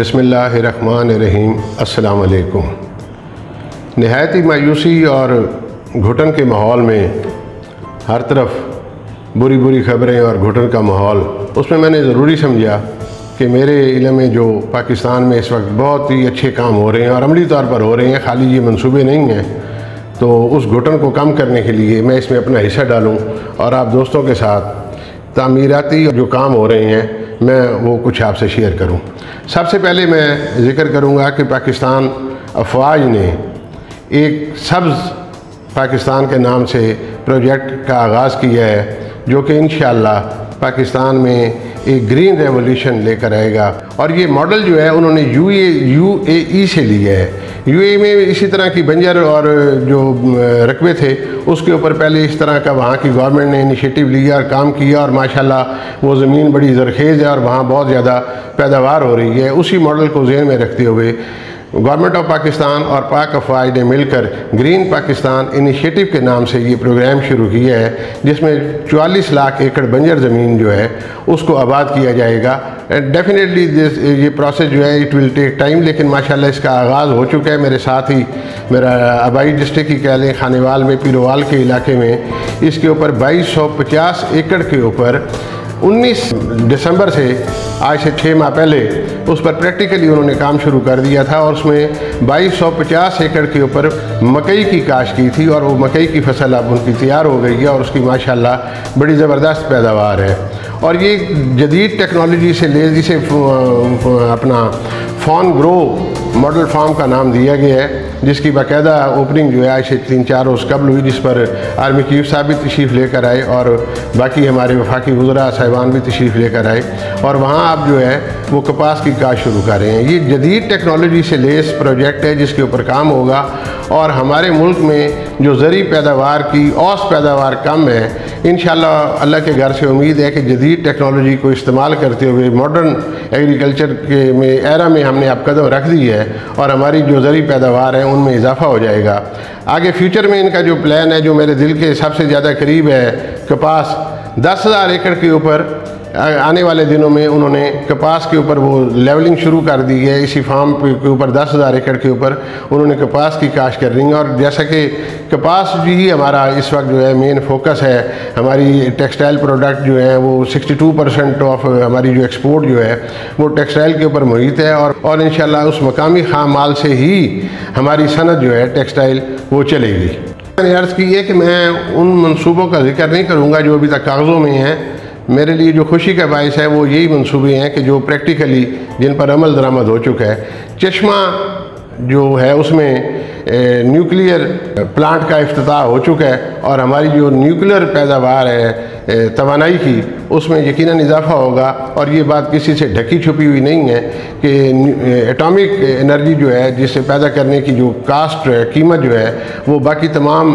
बसमीम असलकुम नहायत ही मायूसी और घुटन के माहौल में हर तरफ़ बुरी बुरी खबरें और घुटन का माहौल, उसमें मैंने ज़रूरी समझा कि मेरे इलम में जो पाकिस्तान में इस वक्त बहुत ही अच्छे काम हो रहे हैं और अमली तौर पर हो रहे हैं, खाली ये मंसूबे नहीं हैं तो उस घुटन को कम करने के लिए मैं इसमें अपना हिस्सा डालूँ और आप दोस्तों के साथ तामीराती जो काम हो रहे हैं, मैं वो कुछ आपसे शेयर करूँ। सबसे पहले मैं ज़िक्र करूँगा कि पाकिस्तान अफवाज ने एक सब्ज़ पाकिस्तान के नाम से प्रोजेक्ट का आगाज़ किया है, जो कि इन पाकिस्तान में एक ग्रीन रेवोल्यूशन लेकर आएगा। और ये मॉडल जो है, उन्होंने यू ए यू ए ई से लिया है। यू ए में इसी तरह की बंजर और जो रकबे थे, उसके ऊपर पहले इस तरह का वहाँ की गवर्नमेंट ने इनिशिएटिव लिया और काम किया और माशाल्लाह वो ज़मीन बड़ी जरखेज़ है और वहाँ बहुत ज़्यादा पैदावार हो रही है। उसी मॉडल को जेन में रखते हुए गवर्नमेंट ऑफ़ पाकिस्तान और पाक अफवाज ने मिलकर ग्रीन पाकिस्तान इनिशिएटिव के नाम से ये प्रोग्राम शुरू किया है, जिसमें 44 लाख एकड़ बंजर ज़मीन जो है, उसको आबाद किया जाएगा। एंड डेफिनेटली ये प्रोसेस जो है इट विल टेक टाइम लेकिन माशाल्लाह इसका आगाज़ हो चुका है मेरे साथ ही, मेरा आबाई डिस्ट्रिक्ट ही कह लें, खानेवाल में, पिरोवाल के इलाके में। इसके ऊपर बाईस एकड़ के ऊपर 19 दिसंबर से, आज से छः माह पहले, उस पर प्रैक्टिकली उन्होंने काम शुरू कर दिया था और उसमें 2250 एकड़ के ऊपर मकई की काश की थी और वो मकई की फ़सल अब उनकी तैयार हो गई है और उसकी माशाल्लाह बड़ी ज़बरदस्त पैदावार है। और ये जदीद टेक्नोलॉजी से ले जिसे अपना फॉन ग्रो मॉडल फार्म का नाम दिया गया है, जिसकी बाकायदा ओपनिंग जो है आज से तीन चार रोज़ कबल हुई, जिस पर आर्मी चीफ साहब भी तशरीफ़ लेकर आए और बाकी हमारे वफाकी वजरा साहिबान भी तशरीफ़ लेकर आए। और वहाँ आप जो है, वो कपास की काश शुरू कर रहे हैं। ये जदीद टेक्नोलॉजी से लेस प्रोजेक्ट है, जिसके ऊपर काम होगा। और हमारे मुल्क में जो ज़री पैदावार की, औस पैदावार कम है इन अल्लाह के घर से उम्मीद है कि जदीद टेक्नोलॉजी को इस्तेमाल करते हुए मॉडर्न एग्रीकल्चर के में एरा में हमने अब कदम रख दी है और हमारी जो ज़रूरी पैदावार है, उनमें इजाफा हो जाएगा। आगे फ्यूचर में इनका जो प्लान है, जो मेरे दिल के सबसे ज़्यादा करीब है, कपास दस हज़ार एकड़ के ऊपर आने वाले दिनों में उन्होंने कपास के ऊपर वो लेवलिंग शुरू कर दी है। इसी फार्म के ऊपर दस हज़ार एकड़ के ऊपर उन्होंने कपास की काश कर रही है। और जैसा कि कपास ही हमारा इस वक्त जो है मेन फोकस है। हमारी टेक्सटाइल प्रोडक्ट जो है वो 62 परसेंट ऑफ़ हमारी जो एक्सपोर्ट जो है, वो टेक्सटाइल के ऊपर मुहित है। और और इन उस मकामी खाम माल से ही हमारी सनत जो है टेक्सटाइल वो चलेगी। मैंने अर्ज़ की है कि मैं उन मनसूबों का ज़िक्र नहीं करूँगा जो अभी तक कागज़ों में हैं। मेरे लिए जो खुशी का बायस है, वो यही मनसूबे हैं कि जो प्रैक्टिकली जिन पर अमल दरामद हो चुका है। चश्मा जो है, उसमें न्यूक्लियर प्लांट का अफ्ताह हो चुका है और हमारी जो न्यूक्लियर पैदावार है तोानाई की, उसमें यकीन इजाफा होगा और ये बात किसी से ढकी छुपी हुई नहीं है कि एटॉमिक एनर्जी जो है, जिसे पैदा करने की जो कास्ट है, कीमत जो है, वो बाकी तमाम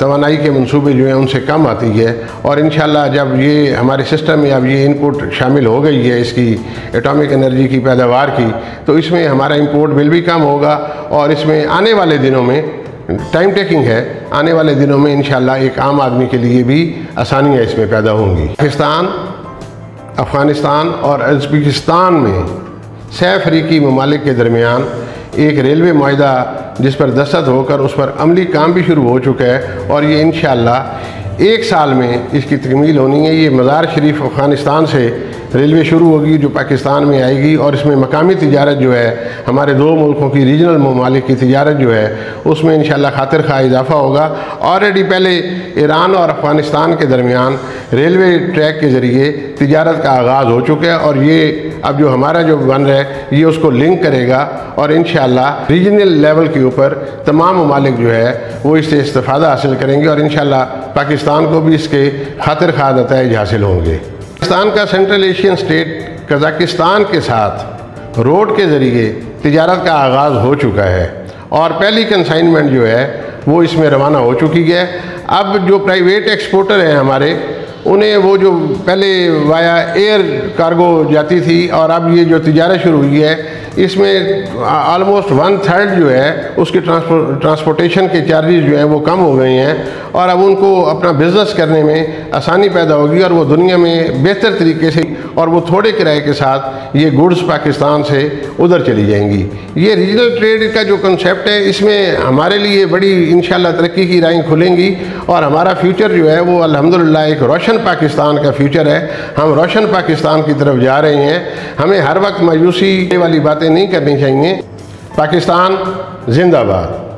तोानाई के मनसूबे जो हैं, उनसे कम आती है। और इन जब ये हमारे सिस्टम में अब ये इनपुट शामिल हो गई है, इसकी एटॉमिक एनर्जी की पैदावार की तो इसमें हमारा इम्पोर्ट बिल भी कम होगा और इसमें आने वाले दिनों में टाइम टेकिंग है। आने वाले दिनों में इन एक आम आदमी के लिए भी आसानियाँ इसमें पैदा होंगी। पाकिस्तान, अफ़गानिस्तान और उज़्बेकिस्तान में सह अफ्रीकी ममालिक के दरमियान एक रेलवे माहा जिस पर दस्त होकर उस पर अमली काम भी शुरू हो चुका है और ये इन एक साल में इसकी तकमील होनी है। ये मज़ार शरीफ अफ़गानिस्तान से रेलवे शुरू होगी, जो पाकिस्तान में आएगी और इसमें मकामी तजारत जो है, हमारे दो मुल्कों की रीजनल ममालिक की तजारत जो है, उसमें इन खातिर खा इजाफा होगा। ऑलरेडी पहले ईरान और अफ़गानिस्तान के दरमियान रेलवे ट्रैक के ज़रिए तजारत का आगाज़ हो चुका है और ये अब जो हमारा जो बन रहा है, ये उसको लिंक करेगा और इन रीजनल लेवल के ऊपर तमाम ममालिक जो है वो इससे इस्ता हासिल करेंगे और इन पाकिस्तान को भी इसके खातिर खा नतज हासिल होंगे। पाकिस्तान का सेंट्रल एशियन स्टेट कज़ाकिस्तान के साथ रोड के ज़रिए तजारत का आगाज़ हो चुका है और पहली कंसाइनमेंट जो है, वो इसमें रवाना हो चुकी है। अब जो प्राइवेट एक्सपोर्टर हैं हमारे, उन्हें वो जो पहले वाया एयर कार्गो जाती थी और अब ये जो तजारत शुरू हुई है इसमें आलमोस्ट वन थर्ड जो है, उसके ट्रांसपोर्टेशन के चार्जेस जो हैं, वो कम हो गए हैं। और अब उनको अपना बिज़नेस करने में आसानी पैदा होगी और वो दुनिया में बेहतर तरीके से और वो थोड़े किराए के साथ ये गुड्स पाकिस्तान से उधर चली जाएँगी। ये रीजनल ट्रेड का जो कंसेप्ट है, इसमें हमारे लिए बड़ी इन तरक्की की राहें खुलेंगी। और हमारा फ्यूचर जो है, वो अलहमदिल्ला एक रोशन पाकिस्तान का फ्यूचर है। हम रोशन पाकिस्तान की तरफ़ जा रहे हैं। हमें हर वक्त मायूसी वाली बातें नहीं करनी चाहिए। पाकिस्तान जिंदाबाद।